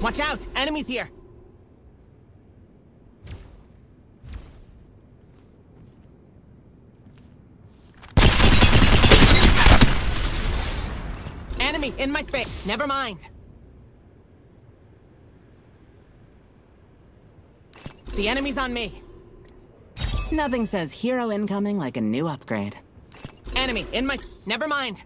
Watch out! Enemies here! Enemy in my space. Never mind. The enemy's on me. Nothing says hero incoming like a new upgrade. Enemy in my... Never mind.